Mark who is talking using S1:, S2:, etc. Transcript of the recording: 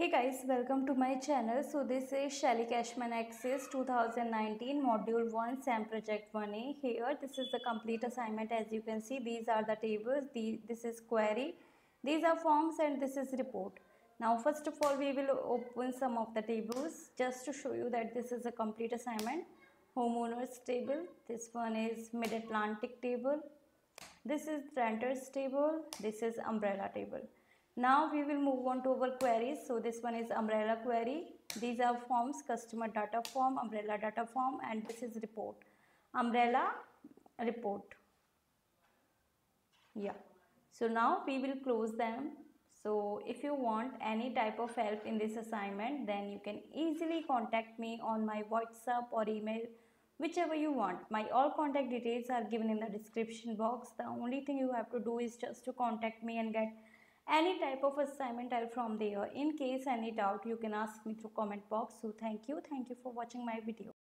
S1: Hey guys, welcome to my channel. So this is Shelly Cashman Access 2019 Module 1 SAM Project 1A. Here this is the complete assignment as you can see. These are the tables, the, this is query, these are forms and this is report. Now first of all we will open some of the tables just to show you that this is a complete assignment. Homeowners table, this one is Mid-Atlantic table, this is renters table, this is umbrella table. Now we will move on to our queries. So this one is umbrella query. These are forms, customer data form, umbrella data form and this is report. Umbrella report. Yeah. So now we will close them. So if you want any type of help in this assignment then you can easily contact me on my WhatsApp or email whichever you want. My all contact details are given in the description box. The only thing you have to do is just to contact me and get any type of assignment help from there. In case any doubt you can ask me through comment box. So thank you. Thank you for watching my video